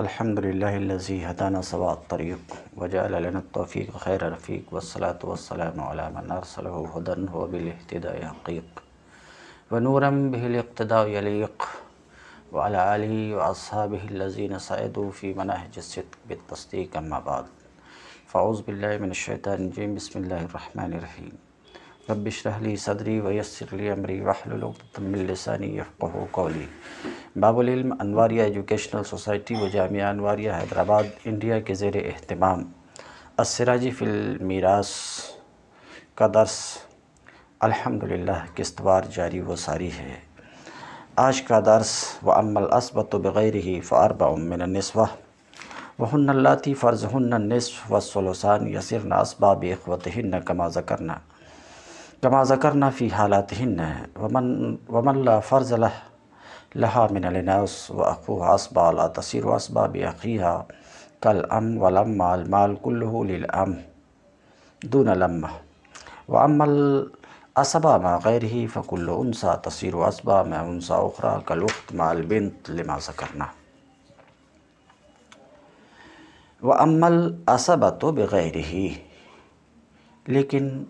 الحمد للہ الذي هدانا سواء الطريق وجعل لنا التوفيق خير رفيق والصلاة والسلام على من أرسله هدى وبالاهتداء حقيق ونورا به الاقتداء يليق وعلى آله وأصحابه الذين سعدوا في مناهج الصدق بالتصديق أما بعد. فأعوذ بالله من الشيطان الرجيم. بسم الله الرحمن الرحيم. رب اشرح لي صدري ويسر لي امری واحلل عقدة من لساني يفقهوا قولي. باب العلم انواریہ ایجوکیشنل سوسائٹی و جامعہ انواریہ حیدرآباد، انڈیا کے زیر اہتمام. السراجی فی المیراث کا درس الحمدللہ کستوار جاری و ساری ہے. آج کا درس و عمل اسبت بغیر ہی فاربع من النسوہ وہن اللاتی فرضہن النصف والثلثان یسرن اسباب اخوتہن کما ذکرنا كما ذكرنا في حالاتهن ومن, ومن لا فرز له لها من الناس وأخوها أصبع لا تصير أصبع بأخيها كالأم ولما المال كله للأم دون لمة. وأما الأصبع مع غيره فكل أنثى تصير أصبع مع أنثى أخرى كالأخت مع البنت لما ذكرنا. وأما الأصبة بغيره لیکن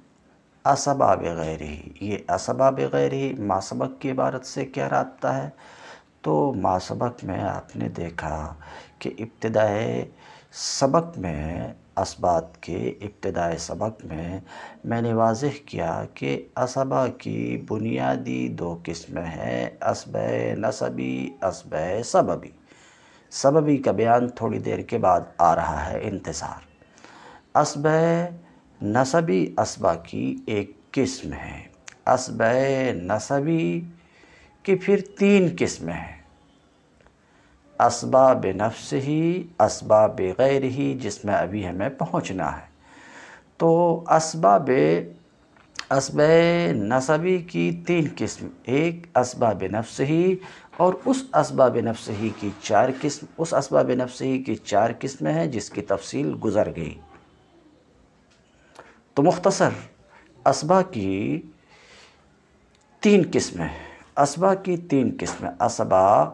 اسباب غیر ہی یہ اسباب غیر ہی ماسبق کی عبارت سے کیا رابطہ ہے؟ تو ماسبق میں آپ نے دیکھا کہ ابتدائے سبق میں، اسباب کے ابتدائے سبق میں میں نے واضح کیا کہ اسبا کی بنیادی دو قسمیں ہیں اسب نصبی اسب سببی۔ سببی کا بیان تھوڑی دیر کے بعد آ رہا ہے، انتظار۔ اسب نصبی اسبا کی ایک قسم ہے۔ اسبہ نصبی کی پھر تین قسمیں ہیں۔ اسباب نفس ہی اسباب غیر ہی، جس میں ابھی ہمیں پہنچنا ہے۔ تو اسباب اسبہ نصبی کی تین قسم، ایک اسباب نفس ہی اور اس اسباب نفس ہی کی چار قسم، اس اسباب نفس ہی کی چار قسمیں ہیں جس کی تفصیل گزر گئی۔ تو مختصر اسبا کی تین قسمیں اسبا کی تین قسمیں اسبا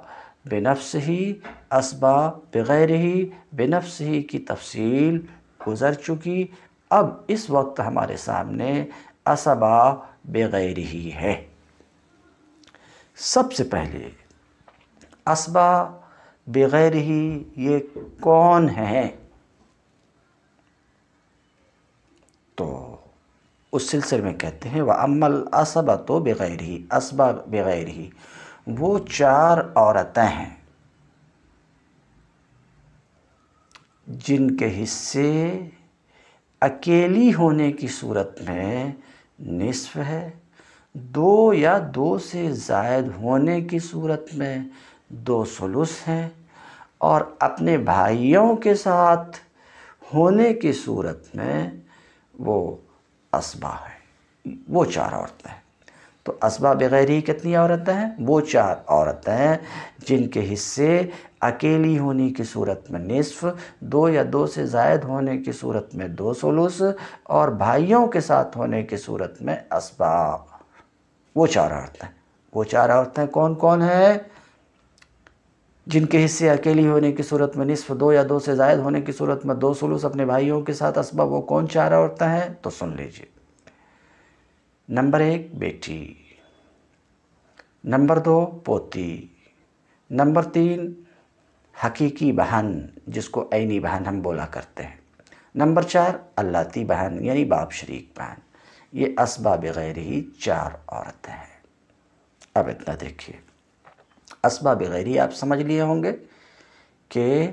بنفس ہی اسبا بغیر ہی، بنفس ہی کی تفصیل گزر چکی۔ اب اس وقت ہمارے سامنے اسبا بغیر ہی ہے سب سے پہلے اسبا بغیر ہی یہ کون ہیں؟ تو اس سلسلے میں کہتے ہیں وہ عمل اسبا تو بغیر ہی اسبا بغیر ہی وہ چار عورتیں ہیں۔ جن کے حصے اکیلی ہونے کی صورت میں نصف ہے، دو یا دو سے زائد ہونے کی صورت میں دو سلس ہیں اور اپنے بھائیوں کے ساتھ ہونے کی صورت میں وہ اسبا ہے۔ وہ چار عورتیں ہیں۔ تو اسبا بغیر ہی کتنی عورتیں ہیں؟ وہ چار عورتیں ہیں جن کے حصے اکیلی ہونے کی صورت میں نصف، دو یا دو سے زائد ہونے کی صورت میں دو سلوس اور بھائیوں کے ساتھ ہونے کی صورت میں اسبا وہ چار عورتیں وہ چار عورتیں کون کون ہیں؟ جن کے حصے اکیلی ہونے کی صورت میں نصف دو یا دو سے زائد ہونے کی صورت میں دو سلوس اپنے بھائیوں کے ساتھ، اسباب وہ کون چار عورتیں ہیں؟ تو سن لیجیے۔ نمبر ایک، بیٹی۔ نمبر دو، پوتی۔ نمبر تین، حقیقی بہن، جس کو عینی بہن ہم بولا کرتے ہیں۔ نمبر چار اللہ بہن یعنی باپ شریک بہن۔ یہ اسباب غیر ہی چار عورتیں ہیں۔ اب اتنا دیکھیے۔ اسباب غیری آپ سمجھ لیے ہوں گے کہ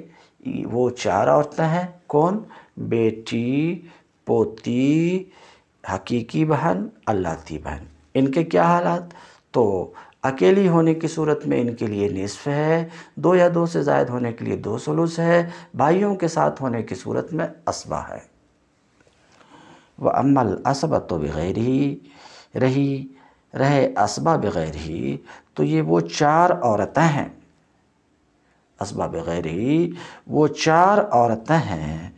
وہ چار عورتیں ہیں، کون؟ بیٹی، پوتی، حقیقی بہن، اللہ تی بہن۔ ان کے کیا حالات؟ تو اکیلی ہونے کی صورت میں ان کے لیے نصف ہے، دو یا دو سے زائد ہونے کے لیے دو سلوس ہے، بھائیوں کے ساتھ ہونے کی صورت میں اسبا ہے۔ وہ عمل اسبت تو بغیر ہی رہی، رہے اسبا بغیر ہی تو یہ وہ چار عورتیں ہیں۔ اسباب بغیر وہ چار عورتیں ہیں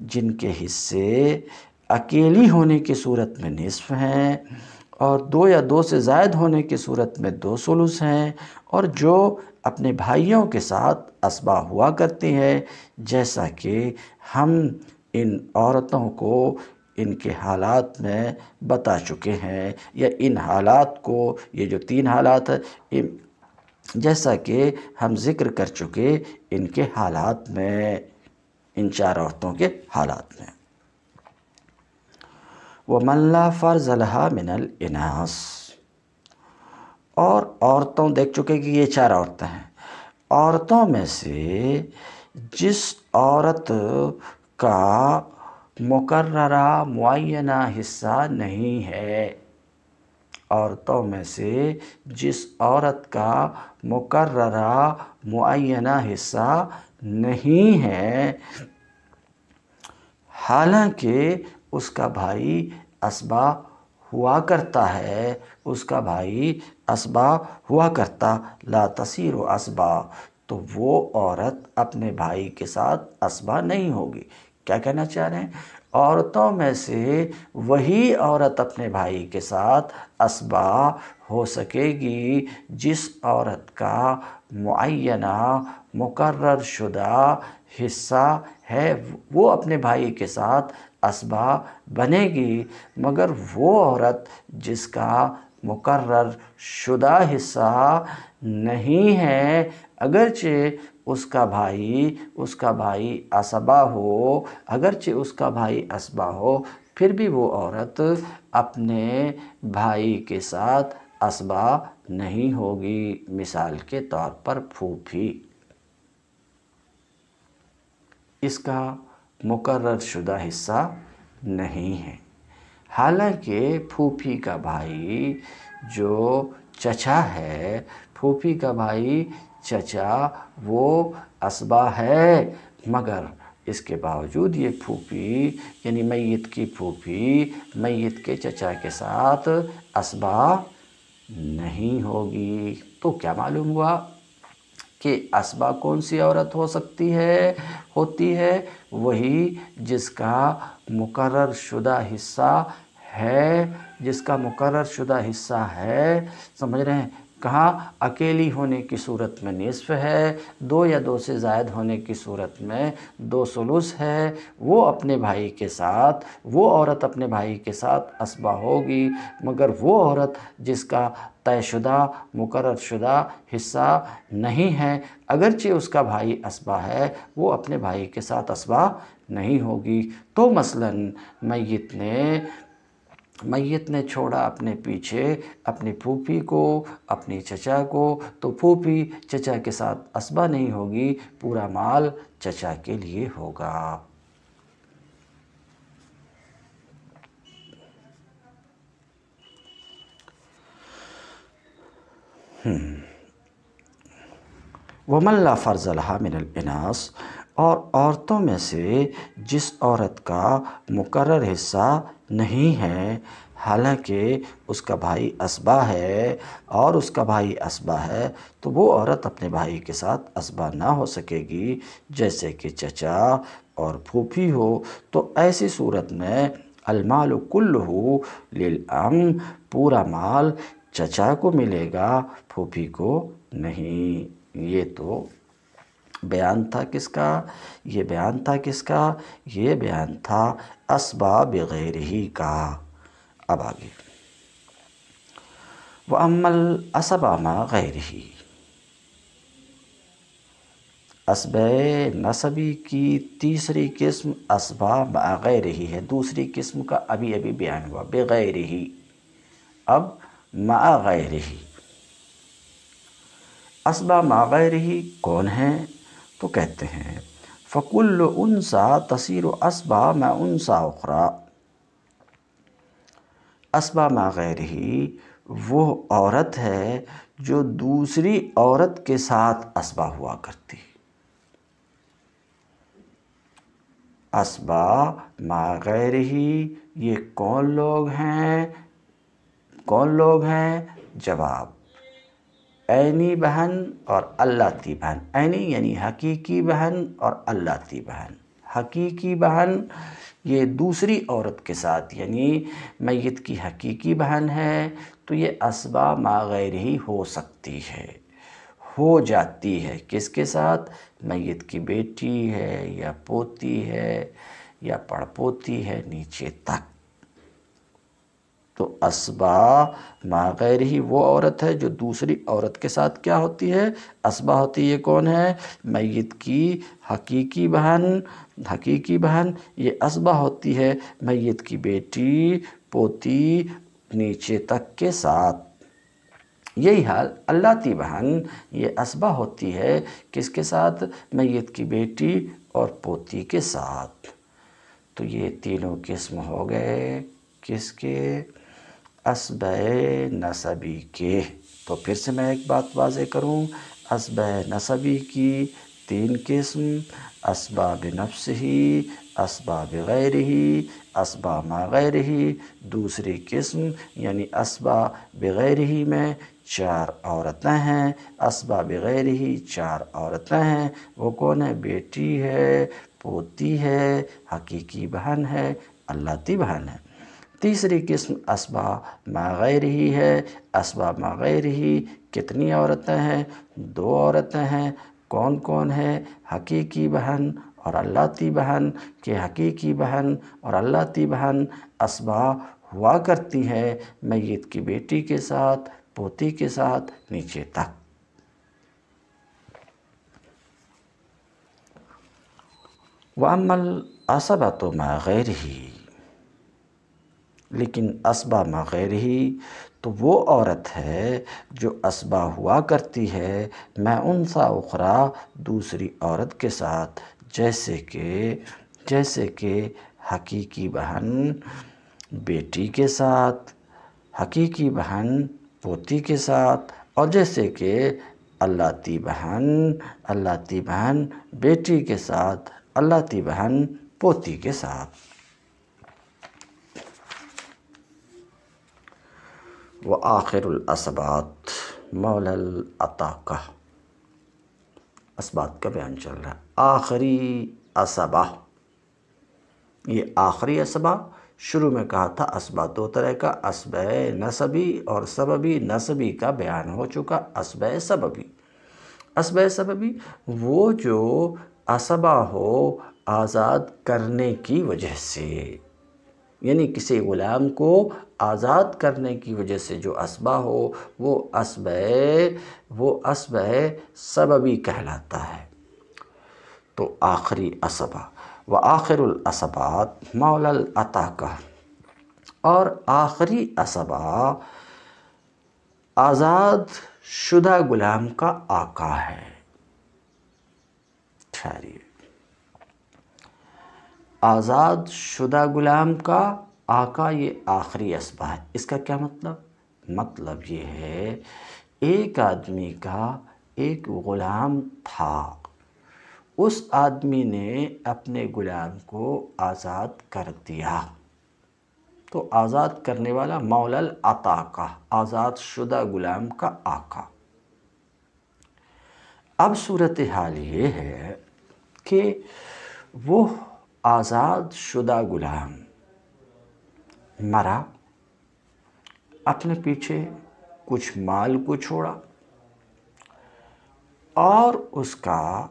جن کے حصے اکیلی ہونے کی صورت میں نصف ہیں اور دو یا دو سے زائد ہونے کی صورت میں دو سلوس ہیں اور جو اپنے بھائیوں کے ساتھ اسبا ہوا کرتی ہیں۔ جیسا کہ ہم ان عورتوں کو ان کے حالات میں بتا چکے ہیں یا ان حالات کو، یہ جو تین حالات ہیں جیسا کہ ہم ذکر کر چکے ان کے حالات میں، ان چار عورتوں کے حالات میں۔ وہ ملا فرض الحا من الناس اور عورتوں، دیکھ چکے کہ یہ چار عورتیں ہیں۔ عورتوں میں سے جس عورت کا مقررہ معینہ حصہ نہیں ہے۔ عورتوں میں سے جس عورت کا مقررہ معینہ حصہ نہیں ہے، حالانکہ اس کا بھائی اسبا ہوا کرتا ہے۔ اس کا بھائی اسبا ہوا کرتا، لا تصیر و اسبا، تو وہ عورت اپنے بھائی کے ساتھ اسبا نہیں ہوگی۔ کیا کہنا چاہ رہے ہیں؟ عورتوں میں سے وہی عورت اپنے بھائی کے ساتھ اسبا ہو سکے گی جس عورت کا معینہ، مقرر شدہ حصہ ہے، وہ اپنے بھائی کے ساتھ اسبا بنے گی، مگر وہ عورت جس کا مقرر شدہ حصہ نہیں ہے، اگرچہ اس کا بھائی، اس کا بھائی اسبا ہو، اگرچہ اس کا بھائی اسبا ہو، پھر بھی وہ عورت اپنے بھائی کے ساتھ اسبا نہیں ہوگی۔ مثال کے طور پر پھوپھی۔ اس کا مقرر شدہ حصہ نہیں ہے۔ حالانکہ پھوپھی کا بھائی جو چچا ہے، پھوپھی کا بھائی چچا وہ اسبا ہے، مگر اس کے باوجود یہ پھوپھی یعنی میت کی پھوپھی، میت کے چچا کے ساتھ اسبا نہیں ہوگی۔ تو کیا معلوم ہوا کہ اسبا کون سی عورت ہو سکتی ہے، ہوتی ہے؟ وہی جس کا مقرر شدہ حصہ ہے، جس کا مقرر شدہ حصہ ہے۔ سمجھ رہے ہیں؟ کہاں اکیلی ہونے کی صورت میں نصف ہے، دو یا دو سے زائد ہونے کی صورت میں دو سلوس ہے۔ وہ اپنے بھائی کے ساتھ، وہ عورت اپنے بھائی کے ساتھ اسبا ہوگی، مگر وہ عورت جس کا طے شدہ، مقرر شدہ حصہ نہیں ہے، اگرچہ اس کا بھائی اسبا ہے، وہ اپنے بھائی کے ساتھ اسبا نہیں ہوگی۔ تو مثلا میت نے میت نے چھوڑا اپنے پیچھے، اپنی پھوپھی کو، اپنی چچا کو، تو پھوپھی چچا کے ساتھ اسبا نہیں ہوگی، پورا مال چچا کے لیے ہوگا۔ وَمَنْ لَا فَرْزَ لَهَا مِنَ الْإِنَاس اور عورتوں میں سے جس عورت کا مقرر حصہ نہیں ہے، حالانکہ اس کا بھائی اسبا ہے اور اس کا بھائی اسبا ہے، تو وہ عورت اپنے بھائی کے ساتھ اسبا نہ ہو سکے گی۔ جیسے کہ چچا اور پھوپھی ہو، تو ایسی صورت میں المال کلہ للام پورا مال چچا کو ملے گا، پھوپھی کو نہیں۔ یہ تو بیان تھا کس کا؟ یہ بیان تھا کس کا؟ یہ بیان تھا اسبا بغیر ہی کا۔ اب آگے۔ وَأَمَّا مَا غیر ہی۔ اسب نصبی کی تیسری قسم اسبا غیر ہی ہے۔ دوسری قسم کا ابھی ابھی بیان ہوا۔ بغیر ہی۔ اب مع غیر ہی۔ اسبا مع غیر ہی کون ہیں؟ تو کہتے ہیں فکل انسا تصیر و اسبا میں انسا اخرا اسبا ما غیر ہی وہ عورت ہے جو دوسری عورت کے ساتھ اسبا ہوا کرتی۔ اسبا ما غیر ہی یہ کون لوگ ہیں؟ کون لوگ ہیں؟ جواب۔ عینی بہن اور اللہ تی بہن۔ عینی یعنی حقیقی بہن اور اللہ تی بہن۔ حقیقی بہن یہ دوسری عورت کے ساتھ یعنی میت کی حقیقی بہن ہے، تو یہ اسبا ما غیر ہی ہو سکتی ہے۔ ہو جاتی ہے۔ کس کے ساتھ؟ میت کی بیٹی ہے یا پوتی ہے یا پڑپوتی ہے نیچے تک۔ تو اسبا ما غیر ہی وہ عورت ہے جو دوسری عورت کے ساتھ کیا ہوتی ہے؟ اسبا ہوتی یہ کون ہے؟ میت کی حقیقی بہن حقیقی بہن، یہ اسبا ہوتی ہے میت کی بیٹی، پوتی نیچے تک کے ساتھ۔ یہی حال اللہ تی بہن، یہ اسبا ہوتی ہے کس کے ساتھ؟ میت کی بیٹی اور پوتی کے ساتھ۔ تو یہ تینوں قسم ہو گئے کس کے؟ اسبہ نصبی کے تو پھر سے میں ایک بات واضح کروں اسبہ نصبی کی تین قسم اسباب نفس ہی اسباب غیر ہی اسبا ما غیر ہی دوسری قسم یعنی اسبا بغیر ہی میں چار عورتیں ہیں، اسبا بغیر ہی چار عورتیں ہیں۔ وہ کون ہے؟ بیٹی ہے، پوتی ہے، حقیقی بہن ہے، اللہ تی بہن ہے۔ تیسری قسم اسبا ما غیر ہی ہے۔ اسبا ما غیر ہی کتنی عورتیں ہیں؟ دو عورتیں ہیں۔ کون کون ہے؟ حقیقی بہن اور اللہ تی بہن۔ کہ حقیقی بہن اور اللہ تی بہن اسبا ہوا کرتی ہے میت کی بیٹی کے ساتھ، پوتی کے ساتھ، نیچے تک۔ وَأَمَّا الْأَصَبَةُ مَا غَيْرِهِ۔ لیکن اسبا مغیر ہی تو وہ عورت ہے جو اسبا ہوا کرتی ہے۔ میں ان سا اخرا دوسری عورت کے ساتھ۔ جیسے کہ جیسے کہ حقیقی بہن بیٹی کے ساتھ، حقیقی بہن پوتی کے ساتھ۔ اور جیسے کہ اللہ تی بہن اللہ تی بہن بیٹی کے ساتھ اللہ تی بہن پوتی کے ساتھ۔ و آخر الاسبات مولا العطاقہ اسبات کا بیان چل رہا ہے۔ آخری اسبا یہ آخری اسبا شروع میں کہا تھا اسبا دو طرح کا اسبہ نصبی اور سببی۔ نصبی کا بیان ہو چکا اسبہ سببی۔ اسبہ سببی، وہ جو اسبا ہو آزاد کرنے کی وجہ سے یعنی کسی غلام کو آزاد کرنے کی وجہ سے جو اسبہ ہو، وہ اسبہ وہ اسبہ سببی کہلاتا ہے۔ تو آخری اسبہ و آخر الاسبات مولا العطا اور آخری اسبہ آزاد شدہ غلام کا آقا ہے۔ آزاد شدہ غلام کا آقا یہ آخری اسبہ ہے۔ اس کا کیا مطلب؟ مطلب یہ ہے، ایک آدمی کا ایک غلام تھا۔ اس آدمی نے اپنے غلام کو آزاد کر دیا۔ تو آزاد کرنے والا مولا العطا کا، آزاد شدہ غلام کا آقا۔ اب صورتحال یہ ہے کہ وہ آزاد شدہ غلام مرا، اپنے پیچھے کچھ مال کو چھوڑا اور اس کا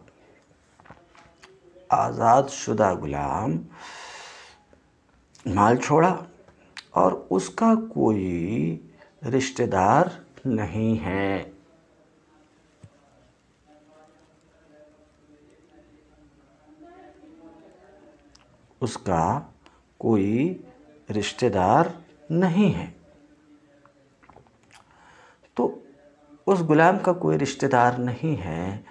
آزاد شدہ غلام مال چھوڑا اور اس کا کوئی رشتہ دار نہیں ہے۔ اس کا کوئی رشتہ دار نہیں ہے تو اس غلام کا کوئی رشتہ دار نہیں ہے،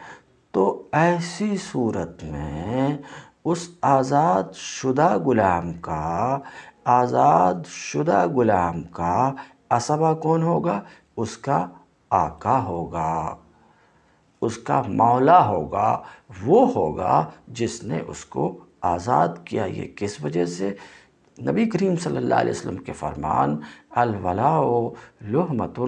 تو ایسی صورت میں اس آزاد شدہ غلام کا، آزاد شدہ غلام کا اسبہ کون ہوگا؟ اس کا آقا ہوگا، اس کا مولا ہوگا، وہ ہوگا جس نے اس کو آزاد کیا۔ یہ کس وجہ سے؟ نبی کریم صلی اللہ علیہ وسلم کے فرمان الولاء لحمت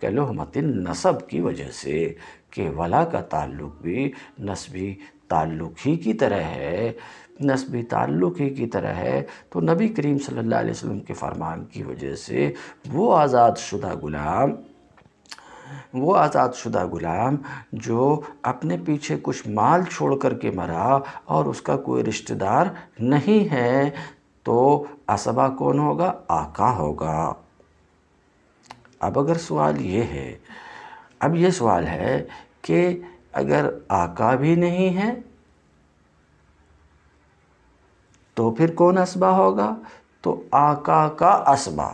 کے لحمت نصب کی وجہ سے کہ ولا کا تعلق بھی نسبی تعلق ہی کی طرح ہے، نسبی تعلق ہی کی طرح ہے۔ تو نبی کریم صلی اللہ علیہ وسلم کے فرمان کی وجہ سے وہ آزاد شدہ غلام، وہ آزاد شدہ غلام جو اپنے پیچھے کچھ مال چھوڑ کر کے مرا اور اس کا کوئی رشتہ دار نہیں ہے تو اسبا کون ہوگا؟ آقا ہوگا۔ اب اگر سوال یہ ہے، اب یہ سوال ہے کہ اگر آقا بھی نہیں ہے، تو پھر کون اسبا ہوگا؟ تو آقا کا اسبا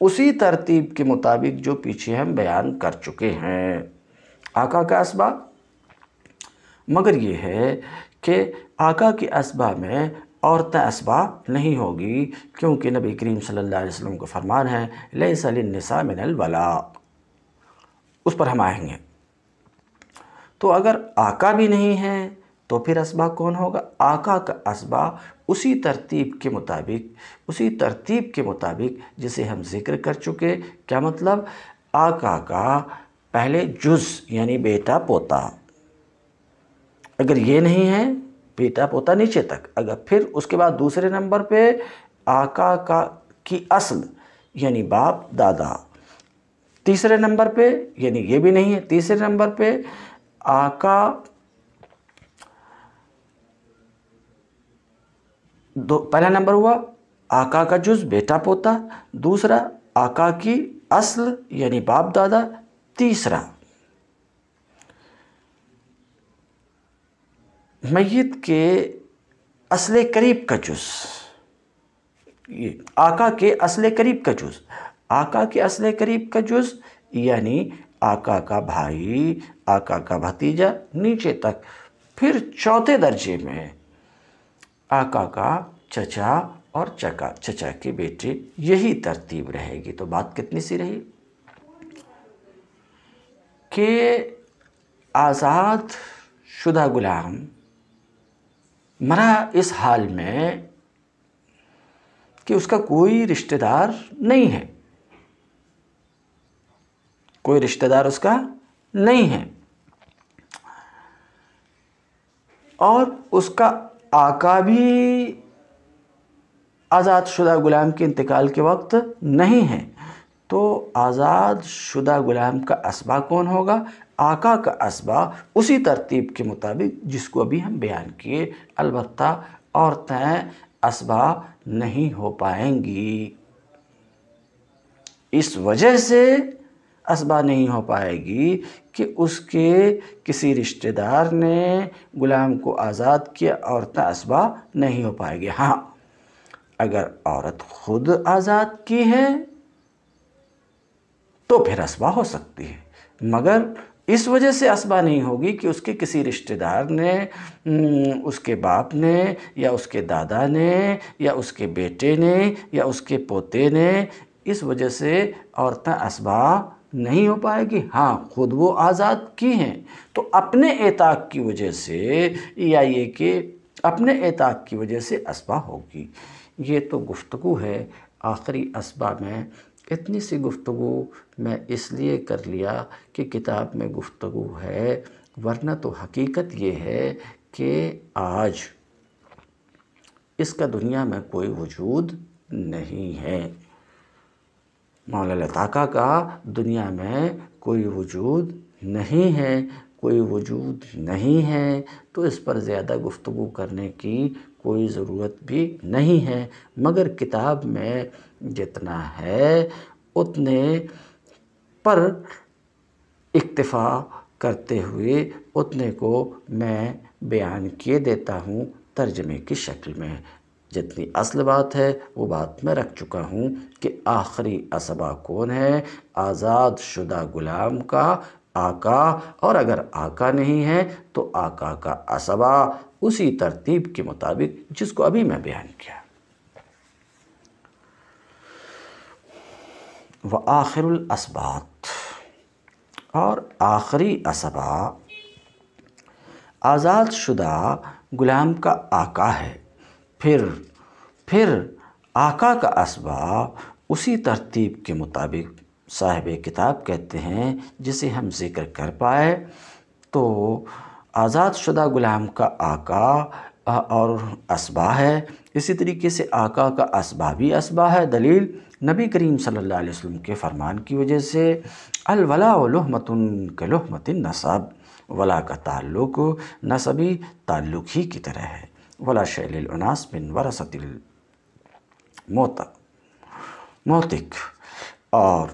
اسی ترتیب کے مطابق جو پیچھے ہم بیان کر چکے ہیں۔ آقا کا اسبا مگر یہ ہے کہ آقا کے اسبا میں عورتیں اسبا نہیں ہوگی، کیونکہ نبی کریم صلی اللہ علیہ وسلم کو فرمان ہے لیس للنساء من الولا اس پر ہم آئیں گے۔ تو اگر آقا بھی نہیں ہے، تو پھر اسبا کون ہوگا؟ آقا کا اسبا اسی ترتیب کے مطابق، اسی ترتیب کے مطابق جسے ہم ذکر کر چکے۔ کیا مطلب؟ آقا کا پہلے جز یعنی بیٹا پوتا۔ اگر یہ نہیں ہے بیٹا پوتا نیچے تک۔ اگر پھر اس کے بعد دوسرے نمبر پہ آقا کا کی اصل یعنی باپ، دادا۔ تیسرے نمبر پہ یعنی یہ بھی نہیں ہے، تیسرے نمبر پہ آقا دو پہلا نمبر ہوا، آقا کا جز، بیٹا پوتا۔ دوسرا، آقا کی اصل یعنی باپ، دادا۔ تیسرا۔ میت کے اصل قریب کا جز۔ آقا کے اصل قریب کا جز۔ آقا کے اصل قریب کا جز یعنی آقا کا بھائی، آقا کا بھتیجا نیچے تک۔ پھر چوتھے درجے میں آقا کا چچا اور چکا، چچا کے بیٹے، یہی ترتیب رہے گی۔ تو بات کتنی سی رہی؟ کہ آزاد شدہ غلام مرا اس حال میں کہ اس کا کوئی رشتہ دار نہیں ہے۔ کوئی رشتہ دار اس کا نہیں ہے۔ اور اس کا آقا بھی آزاد شدہ غلام کے انتقال کے وقت نہیں ہے۔ تو آزاد شدہ غلام کا اسبا کون ہوگا؟ آقا کا اسبا اسی ترتیب کے مطابق جس کو ابھی ہم بیان کیے، البتہ عورتیں اسبا نہیں ہو پائیں گی۔ اس وجہ سے اسبا نہیں ہو پائے گی کہ اس کے کسی رشتہ دار نے غلام کو آزاد کیا، عورتیں اسبا نہیں ہو پائے گی۔ ہاں اگر عورت خود آزاد کی ہے تو پھر اسبا ہو سکتی ہے، مگر اس وجہ سے اسبا نہیں ہوگی کہ اس کے کسی رشتہ دار نے اس کے باپ نے، یا اس کے دادا نے، یا اس کے بیٹے نے، یا اس کے پوتے نے، اس وجہ سے عورتیں اسبا نہیں ہو پائے گی۔ ہاں خود وہ آزاد کی ہیں۔ تو اپنے اعتاق کی وجہ سے، یا یہ کہ اپنے اعتاق کی وجہ سے اسبا ہوگی۔ یہ تو گفتگو ہے آخری اسبا میں۔ اتنی سی گفتگو میں اس لیے کر لیا کہ کتاب میں گفتگو ہے، ورنہ تو حقیقت یہ ہے کہ آج اس کا دنیا میں کوئی وجود نہیں ہے۔ مولا لطاقہ کا دنیا میں کوئی وجود نہیں ہے، کوئی وجود نہیں ہے، تو اس پر زیادہ گفتگو کرنے کی کوئی ضرورت بھی نہیں ہے۔ مگر کتاب میں جتنا ہے اتنے پر اکتفا کرتے ہوئے اتنے کو میں بیان کیے دیتا ہوں ترجمے کی شکل میں۔ جتنی اصل بات ہے وہ بات میں رکھ چکا ہوں کہ آخری اسبا کون ہے، آزاد شدہ غلام کا آقا۔ اور اگر آقا نہیں ہے تو آقا کا اسبا اسی ترتیب کے مطابق جس کو ابھی میں بیان کیا۔ وہ آخر الاسبات اور آخری اسبا آزاد شدہ غلام کا آقا ہے۔ پھر پھر آقا کا اسبا اسی ترتیب کے مطابق صاحب کتاب کہتے ہیں، جسے ہم ذکر کر پائے۔ تو آزاد شدہ غلام کا آقا اور اسبا ہے۔ اسی طریقے سے آقا کا اسبا بھی اسبا ہے۔ دلیل نبی کریم صلی اللہ علیہ وسلم کے فرمان کی وجہ سے الولا و لحمت کے لحمت نصب، ولا کا تعلق نصبی تعلق ہی کی طرح ہے، ولا شیل العناس بن ورثت الموت، موتک، اور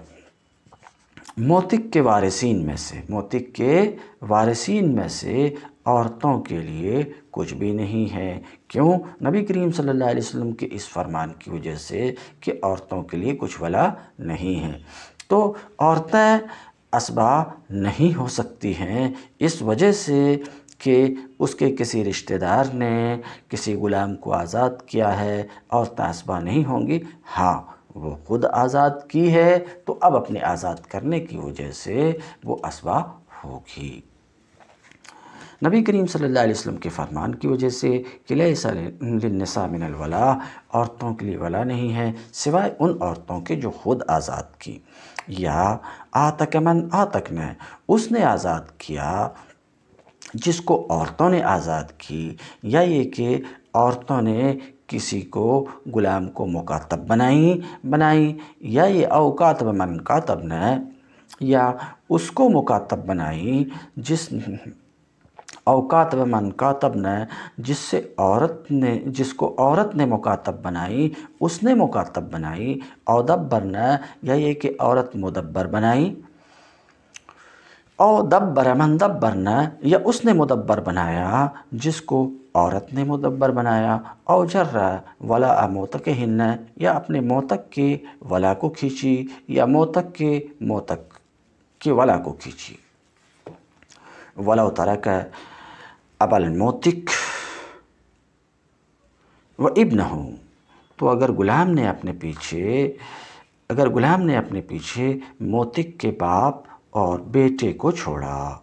موتک کے وارثین میں سے، موتک کے وارثین میں سے عورتوں کے لیے کچھ بھی نہیں ہے۔ کیوں؟ نبی کریم صلی اللہ علیہ وسلم کے اس فرمان کی وجہ سے کہ عورتوں کے لیے کچھ ولا نہیں ہے۔ تو عورتیں اسبا نہیں ہو سکتی ہیں۔ اس وجہ سے کہ اس کے کسی رشتہ دار نے کسی غلام کو آزاد کیا ہے۔ عورتیں اسبا نہیں ہوں گی۔ ہاں وہ خود آزاد کی ہے۔ تو اب اپنے آزاد کرنے کی وجہ سے وہ اسبا ہوگی۔ نبی کریم صلی اللہ علیہ وسلم کے فرمان کی وجہ سے کہ لیسا للنساء من الولا عورتوں کے لیے ولا نہیں ہے، سوائے ان عورتوں کے جو خود آزاد کی۔ یا آتک من آتک نے اس نے آزاد کیا جس کو عورتوں نے آزاد کی۔ یا یہ کہ عورتوں نے کسی کو غلام کو مکاتب بنائی بنائی۔ یا یہ اوقاتب من کاتب نے یا اس کو مکاتب بنائی جس اوقات و من کاتب نے جس سے عورت نے، جس کو عورت نے مکاتب بنائی، اس نے مکاتب بنائی۔ اودبر نے یا یہ کہ عورت مدبر بنائی۔ او دبر من دبر نے یا اس نے مدبر بنایا جس کو عورت نے مدبر بنایا۔ او جر ولا موتک ہن یا اپنے موتک کے ولا کو کھینچی یا موتک کے موتک کے ولا کو کھینچی۔ ولو ترک اب الموتک و ابن ہوں تو اگر غلام نے اپنے پیچھے، اگر غلام نے اپنے پیچھے موتک کے باپ اور بیٹے کو چھوڑا،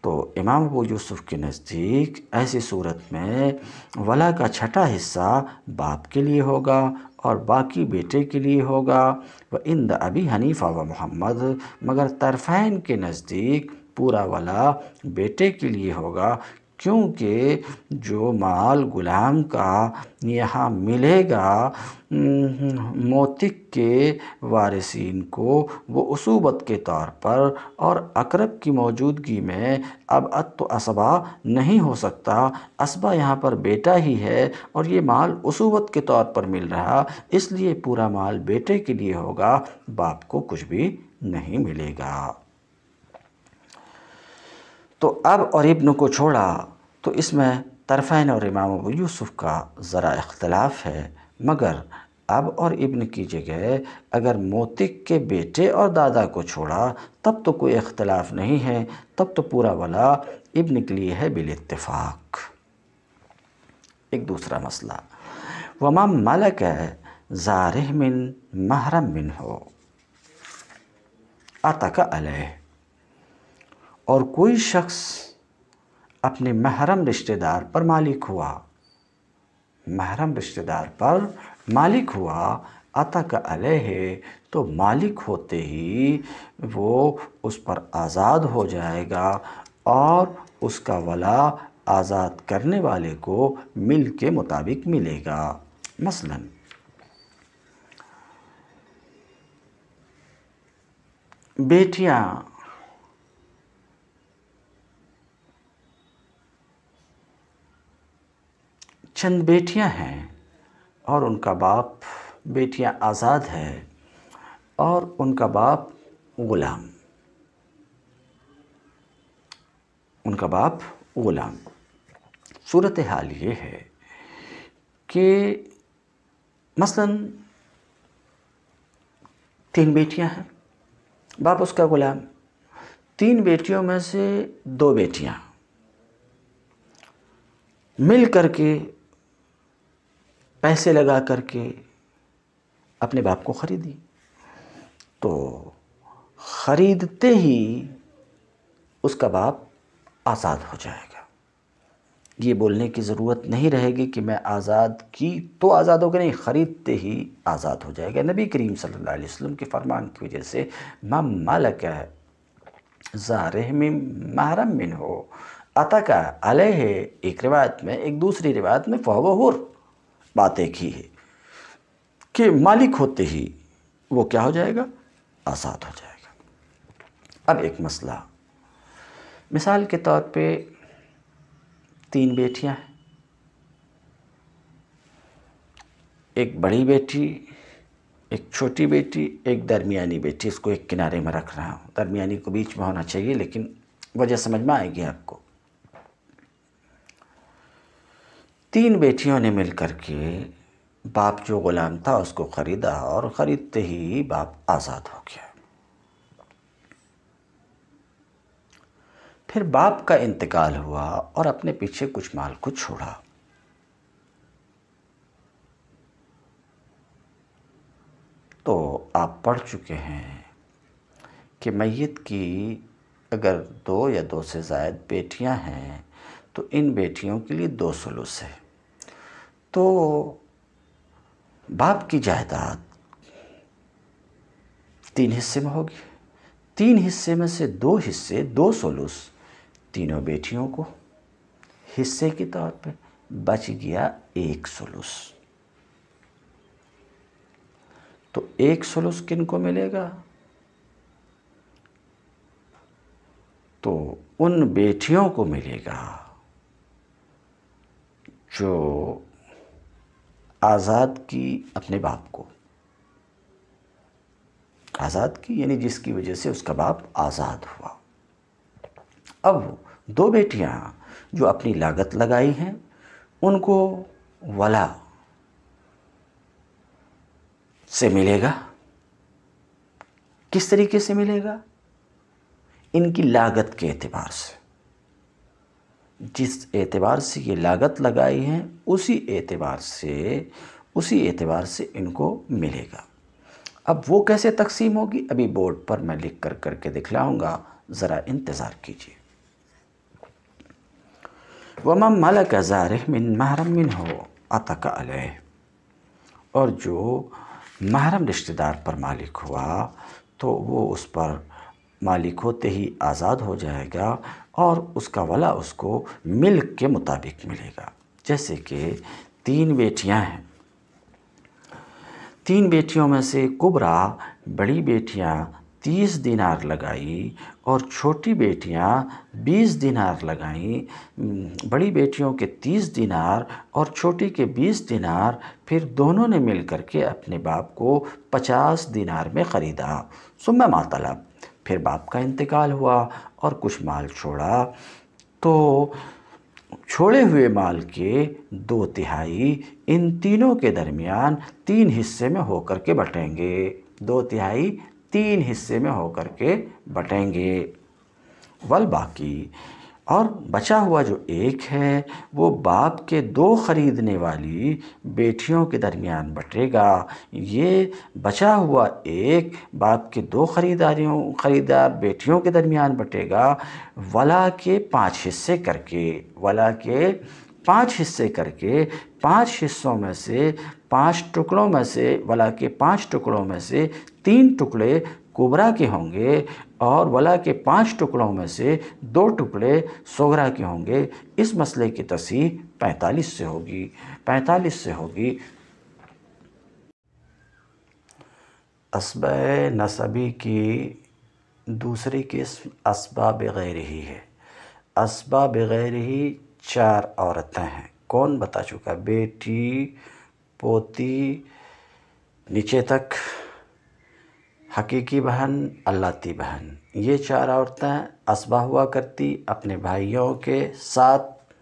تو امام ابو یوسف کے نزدیک ایسی صورت میں ولا کا چھٹا حصہ باپ کے لیے ہوگا اور باقی بیٹے کے لیے ہوگا۔ وہ اند ابی حنیفہ و محمد مگر طرفین کے نزدیک پورا ولا بیٹے کے لیے ہوگا، کیونکہ جو مال غلام کا یہاں ملے گا موتک کے وارثین کو وہ اصوبت کے طور پر اور اقرب کی موجودگی میں اب ات اسبا نہیں ہو سکتا۔ اسبا یہاں پر بیٹا ہی ہے اور یہ مال اصوبت کے طور پر مل رہا، اس لیے پورا مال بیٹے کے لیے ہوگا، باپ کو کچھ بھی نہیں ملے گا۔ تو اب اور ابن کو چھوڑا۔ تو اس میں طرفین اور امام ابو یوسف کا ذرا اختلاف ہے۔ مگر اب اور ابن کی جگہ اگر موتک کے بیٹے اور دادا کو چھوڑا، تب تو کوئی اختلاف نہیں ہے۔ تب تو پورا ولا ابن کے لیے ہے بالاتفاق۔ ایک دوسرا مسئلہ۔ وما مالک ہے زارح من محرم من ہو آتا علیہ۔ اور کوئی شخص اپنے محرم رشتہ دار پر مالک ہوا۔ محرم رشتہ دار پر مالک ہوا عطا کا علیہ، تو مالک ہوتے ہی وہ اس پر آزاد ہو جائے گا اور اس کا ولا آزاد کرنے والے کو مل کے مطابق ملے گا۔ مثلا بیٹیاں چند بیٹیاں ہیں اور ان کا باپ بیٹیاں آزاد ہے اور ان کا باپ غلام۔ ان کا باپ غلام۔ صورت حال یہ ہے کہ مثلا تین بیٹیاں ہیں، باپ اس کا غلام۔ تین بیٹیوں میں سے دو بیٹیاں۔ مل کر کے پیسے لگا کر کے اپنے باپ کو خریدی۔ تو خریدتے ہی اس کا باپ آزاد ہو جائے گا۔ یہ بولنے کی ضرورت نہیں رہے گی کہ میں آزاد کی تو آزاد ہوگا نہیں، خریدتے ہی آزاد ہو جائے گا۔ نبی کریم صلی اللہ علیہ وسلم کے فرمان کی وجہ سے مم مالک ہے زارحم محرم من ہو عطا کا علیہ ایک روایت میں، ایک دوسری روایت میں فہو حر۔ بات ایک ہی ہے کہ مالک ہوتے ہی وہ کیا ہو جائے گا؟ آزاد ہو جائے گا۔ اب ایک مسئلہ۔ مثال کے طور پہ تین بیٹیاں ہیں۔ ایک بڑی بیٹی، ایک چھوٹی بیٹی، ایک درمیانی بیٹی۔ اس کو ایک کنارے میں رکھ رہا ہوں۔ درمیانی کو بیچ میں ہونا چاہیے، لیکن وجہ سمجھ میں آئے گی آپ کو۔ تین بیٹیوں نے مل کر کے باپ جو غلام تھا اس کو خریدا اور خریدتے ہی باپ آزاد ہو گیا۔ پھر باپ کا انتقال ہوا اور اپنے پیچھے کچھ مال کو چھوڑا۔ تو آپ پڑھ چکے ہیں کہ میت کی اگر دو یا دو سے زائد بیٹیاں ہیں تو ان بیٹیوں کے لیے دو سلوس ہے۔ تو باپ کی جائیداد تین حصے میں ہوگی۔ تین حصے میں سے دو حصے، دو سلوس تینوں بیٹیوں کو۔ حصے کے طور پہ بچ گیا ایک سلوس۔ تو ایک سلوس کن کو ملے گا؟ تو ان بیٹیوں کو ملے گا جو آزاد کی اپنے باپ کو۔ آزاد کی یعنی جس کی وجہ سے اس کا باپ آزاد ہوا۔ اب دو بیٹیاں جو اپنی لاگت لگائی ہیں، ان کو ولا سے ملے گا؟ کس طریقے سے ملے گا؟ ان کی لاگت کے اعتبار سے۔ جس اعتبار سے یہ لاگت لگائی ہیں اسی اعتبار سے، اسی اعتبار سے ان کو ملے گا۔ اب وہ کیسے تقسیم ہوگی؟ ابھی بورڈ پر میں لکھ کر کر کے دکھلاؤں گا۔ ذرا انتظار کیجیے۔ وَمَن مَلَكَ زَارِحْ مِن مَحْرَم مِن ہو عَتَقَ عَلَيْهِ۔ اور جو محرم رشتہ دار پر مالک ہوا، تو وہ اس پر مالک ہوتے ہی آزاد ہو جائے گا۔ اور اس کا ولا اس کو ملک کے مطابق ملے گا۔ جیسے کہ تین بیٹیاں ہیں۔ تین بیٹیوں میں سے کبرا بڑی بیٹیاں تیس دینار لگائی اور چھوٹی بیٹیاں بیس دینار لگائیں بڑی بیٹیوں کے تیس دینار اور چھوٹی کے بیس دینار پھر دونوں نے مل کر کے اپنے باپ کو پچاس دینار میں خریدا۔ سمہ ماتلب پھر باپ کا انتقال ہوا اور کچھ مال چھوڑا۔ تو چھوڑے ہوئے مال کے دو تہائی ان تینوں کے درمیان تین حصے میں ہو کر کے بٹیں گے۔ دو تہائی تین حصے میں ہو کر کے بٹیں گے۔ والباقی اور بچا ہوا جو ایک ہے، وہ باپ کے دو خریدنے والی بیٹیوں کے درمیان بٹے گا۔ یہ بچا ہوا ایک باپ کے دو خریداریوں، خریدار بیٹیوں کے درمیان بٹے گا۔ ولا کے پانچ حصے کر کے، ولا کے پانچ حصے کر کے پانچ حصوں میں سے پانچ ٹکڑوں میں سے، ولا کے پانچ ٹکڑوں میں سے تین ٹکڑے کبرا کے ہوں گے۔ اور ولا کے پانچ ٹکڑوں میں سے دو ٹکڑے سوگرا کے ہوں گے۔ اس مسئلے کی تصحیح پینتالیس سے ہوگی۔ پینتالیس سے ہوگی۔ اسبہ نصبی کی دوسری قسم اسباب غیر ہی ہے۔ اسباب غیر ہی چار عورتیں ہیں۔ کون بتا چکا؟ بیٹی، پوتی، نیچے تک۔ حقیقی بہن اللہ بہن۔ یہ چار عورتیں اسبا ہوا کرتی اپنے بھائیوں کے ساتھ۔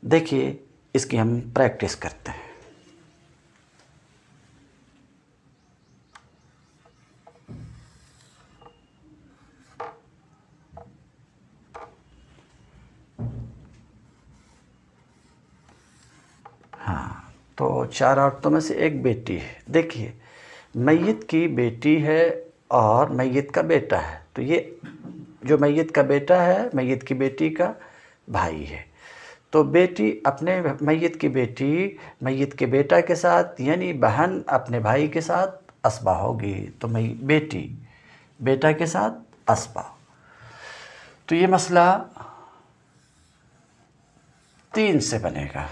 دیکھیے، اس کی ہم پریکٹس کرتے ہیں۔ ہاں تو چار عورتوں میں سے ایک بیٹی ہے۔ دیکھیے میت کی بیٹی ہے اور میت کا بیٹا ہے۔ تو یہ جو میت کا بیٹا ہے، میت کی بیٹی کا بھائی ہے۔ تو بیٹی اپنے میت کی بیٹی میت کے بیٹا کے ساتھ یعنی بہن اپنے بھائی کے ساتھ اسبا ہوگی۔ تو بیٹی بیٹا کے ساتھ اسبا تو یہ مسئلہ تین سے بنے گا۔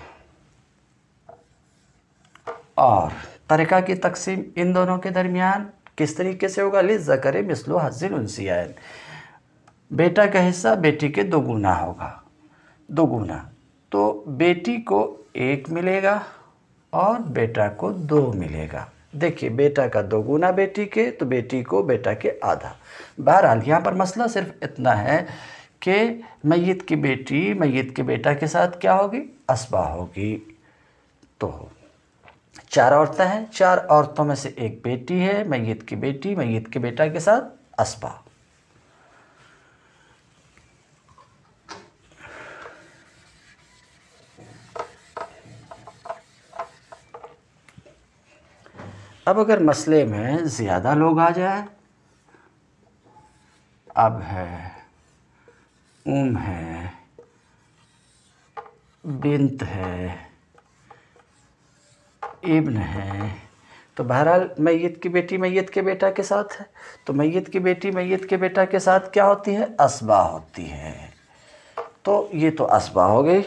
اور ترکہ کی تقسیم ان دونوں کے درمیان کس طریقے سے ہوگا؟ لِ ذکر مثل و حضر انسیائن بیٹا کا حصہ بیٹی کے دو گنا ہوگا۔ دو گنا تو بیٹی کو ایک ملے گا اور بیٹا کو دو ملے گا۔ دیکھیے، بیٹا کا دو گنا بیٹی کے، تو بیٹی کو بیٹا کے آدھا۔ بہرحال یہاں پر مسئلہ صرف اتنا ہے کہ میت کی بیٹی، میت کے بیٹا کے ساتھ کیا ہوگی؟ اسبا ہوگی۔ تو چار عورتیں ہیں، چار عورتوں میں سے ایک بیٹی ہے، میت کی بیٹی، میت کے بیٹا کے ساتھ اسبا۔ اب اگر مسئلے میں زیادہ لوگ آ جائیں، اب ہے، ام ہے، بنت ہے۔ ابن ہیں۔ تو بہرحال میت کی بیٹی میت کے بیٹا کے ساتھ ہے۔ تو میت کی بیٹی میت کے بیٹا کے ساتھ کیا ہوتی ہے؟ اسبا ہوتی ہے۔ تو یہ تو اسبا ہو گئی۔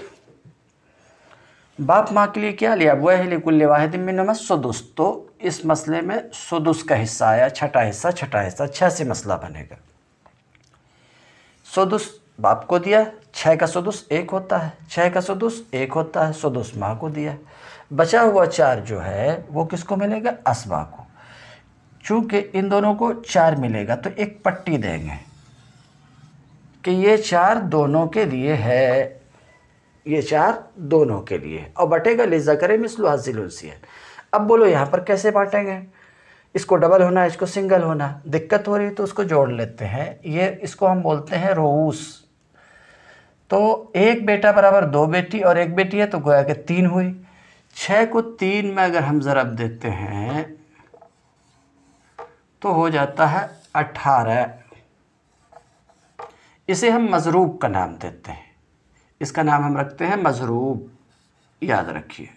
باپ ماں کے لیے کیا؟ لیا وہل کل واحد میں سدس تو اس مسئلے میں سدس کا حصہ آیا، چھٹا حصہ چھٹا حصہ چھ سے مسئلہ بنے گا۔ سدس باپ کو دیا چھ کا سدس ایک ہوتا ہے۔ چھ کا سدس ایک ہوتا ہے، سدس ماں کو دیا۔ بچا ہوا چار جو ہے، وہ کس کو ملے گا؟ اسبا کو۔ چونکہ ان دونوں کو چار ملے گا، تو ایک پٹی دیں گے۔ کہ یہ چار دونوں کے لیے ہے، یہ چار دونوں کے لیے۔ اور بٹے گا لزا کرے مثل حاصل السین اب بولو، یہاں پر کیسے بانٹیں گے؟ اس کو ڈبل ہونا، اس کو سنگل ہونا۔ دقت ہو رہی تو اس کو جوڑ لیتے ہیں۔ یہ اس کو ہم بولتے ہیں روس تو ایک بیٹا برابر دو بیٹی اور ایک بیٹی ہے، تو گویا کہ تین ہوئی۔ چھ کو تین میں اگر ہم ضرب دیتے ہیں تو ہو جاتا ہے اٹھارہ۔ اسے ہم مضروب کا نام دیتے ہیں۔ اس کا نام ہم رکھتے ہیں مضروب۔ یاد رکھیے۔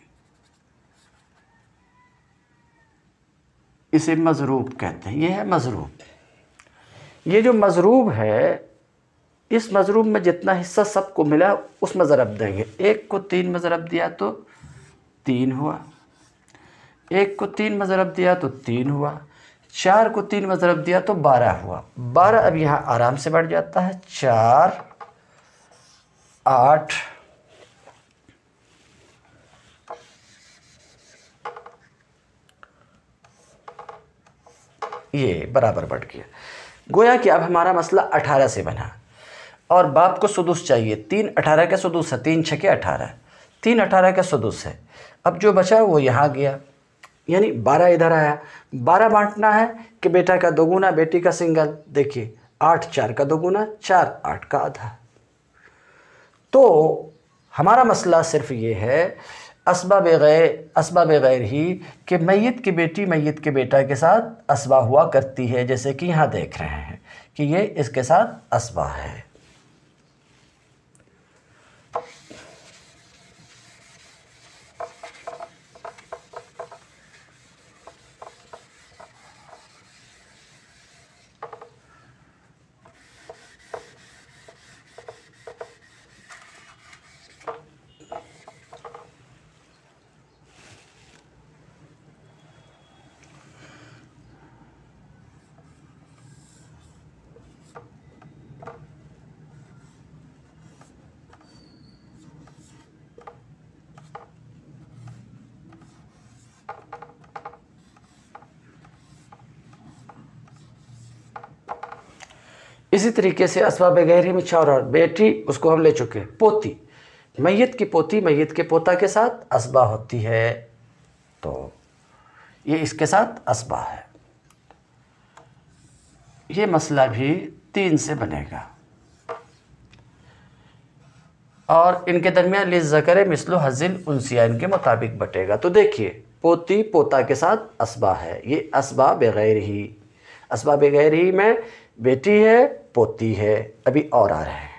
اسے مضروب کہتے ہیں۔ یہ ہے مضروب۔ یہ جو مضروب ہے، اس مضروب میں جتنا حصہ سب کو ملا، اس میں ضرب دیں گے۔ ایک کو تین میں ضرب دیا تو تین ہوا۔ ایک کو تین میں دیا تو تین ہوا۔ چار کو تین میں دیا تو بارہ ہوا۔ بارہ اب یہاں آرام سے بڑھ جاتا ہے۔ چار، آٹھ۔ یہ برابر بڑھ گیا۔ گویا کہ اب ہمارا مسئلہ اٹھارہ سے بنا۔ اور باپ کو سدوس چاہیے۔ تین اٹھارہ کا سدوس ہے، تین چھکے اٹھارہ۔ تین اٹھارہ کا سدوس ہے۔ اب جو بچا وہ یہاں گیا۔ یعنی بارہ ادھر آیا۔ بارہ بانٹنا ہے کہ بیٹا کا دوگنا، بیٹی کا سنگل۔ دیکھیے، آٹھ چار کا دوگنا، چار آٹھ کا آدھا۔ تو ہمارا مسئلہ صرف یہ ہے، اسباب غیر اسباب غیر ہی کہ میت کی بیٹی میت کے بیٹا کے ساتھ اسبا ہوا کرتی ہے، جیسے کہ یہاں دیکھ رہے ہیں کہ یہ اس کے ساتھ اسبا ہے۔ اسی طریقے سے اسباب گہری میں شوہر بیٹی اس کو ہم لے چکے پوتی، میت کی پوتی میت کے پوتا کے ساتھ اسبا ہوتی ہے۔ تو یہ اس کے ساتھ اسبا ہے۔ یہ مسئلہ بھی تین سے بنے گا۔ اور ان کے درمیان لس زکر مثل و حضل انسیا ان کے مطابق بٹے گا۔ تو دیکھیے، پوتی پوتا کے ساتھ اسبا ہے۔ یہ اسبا بغیر ہی اسبا بغیر ہی میں بیٹی ہے پوتی ہے ابھی اور آ رہے ہیں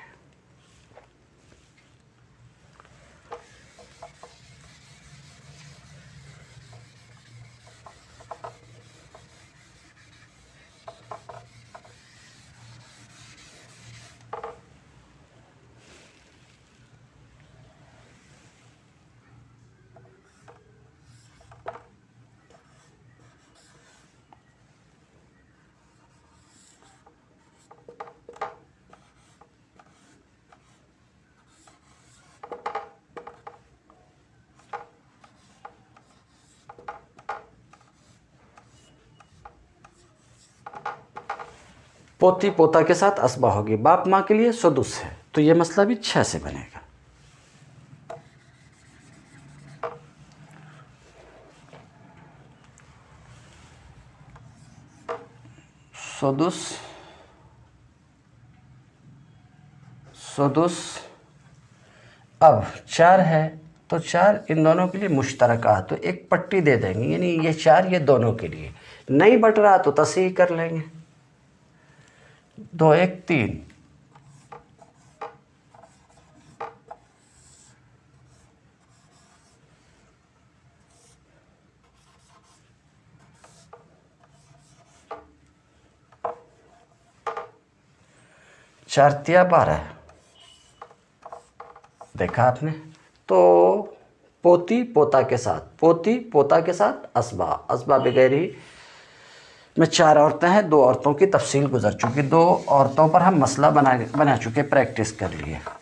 پوتی پوتا کے ساتھ اسبا ہوگی، باپ ماں کے لیے سدس ہے۔ تو یہ مسئلہ بھی چھ سے بنے گا۔ سدس۔ سدس۔ اب چار ہے، تو چار ان دونوں کے لیے مشترکہ تو ایک پٹی دے دیں گے یعنی یہ چار یہ دونوں کے لیے۔ نہیں بٹ رہا تو تصحیح کر لیں گے۔ دو ایک تین چارتیا بارہ دیکھا آپ نے تو پوتی پوتا کے ساتھ پوتی پوتا کے ساتھ اسبا اسبا بغیر ہی میں چار عورتیں ہیں، دو عورتوں کی تفصیل گزر چکی، دو عورتوں پر ہم مسئلہ بنا بنا چکے پریکٹس کر لیے۔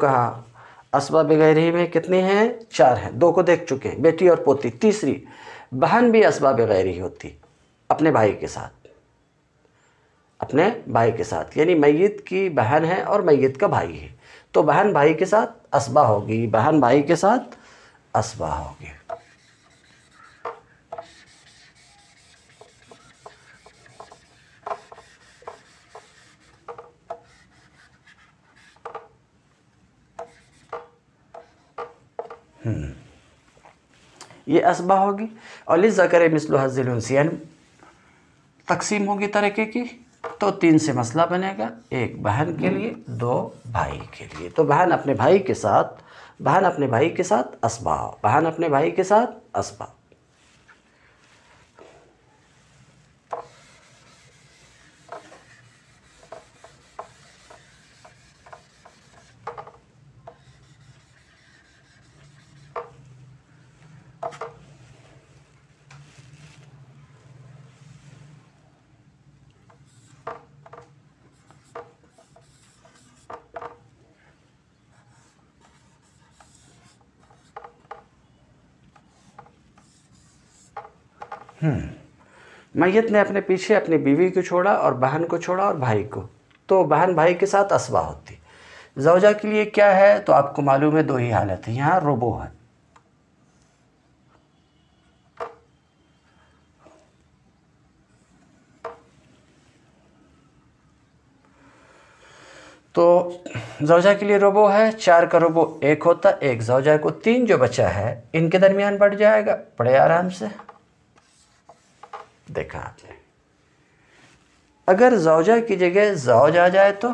کہا اسبا بغیر ہی میں کتنی ہیں؟ چار ہیں۔ دو کو دیکھ چکے ہیں بیٹی اور پوتی۔ تیسری، بہن بھی اسبا بغیر ہی ہوتی، اپنے بھائی کے ساتھ۔ اپنے بھائی کے ساتھ یعنی میت کی بہن ہے اور میت کا بھائی ہے۔ تو بہن بھائی کے ساتھ اسبا ہوگی، بہن بھائی کے ساتھ اسبا ہوگی۔ یہ اسبہ ہوگی اور لذکر مثل حضل السین تقسیم ہوگی طریقے کی تو تین سے مسئلہ بنے گا۔ ایک بہن کے لیے، دو بھائی کے لیے۔ تو بہن اپنے بھائی کے ساتھ، بہن اپنے بھائی کے ساتھ اسبا بہن اپنے بھائی کے ساتھ اسبہ میت نے اپنے پیچھے اپنی بیوی کو چھوڑا اور بہن کو چھوڑا اور بھائی کو۔ تو بہن بھائی کے ساتھ اسوا ہوتی۔ زوجہ کے لیے کیا ہے؟ تو آپ کو معلوم ہے دو ہی حالت ہے یہاں روبو ہے تو زوجہ کے لیے روبو ہے، چار کا روبو ایک ہوتا، ایک زوجہ کو تین جو بچا ہے، ان کے درمیان بڑھ جائے گا۔ بڑے آرام سے۔ دیکھا آپ نے اگر زوجہ کی جگہ زوج آ جائے تو؟